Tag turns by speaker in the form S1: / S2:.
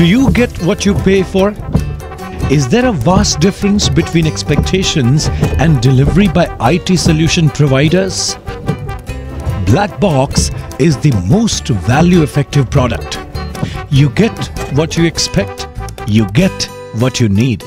S1: Do you get what you pay for? Is there a vast difference between expectations and delivery by IT solution providers? Blackbox is the most value effective product. You get what you expect, you get what you need.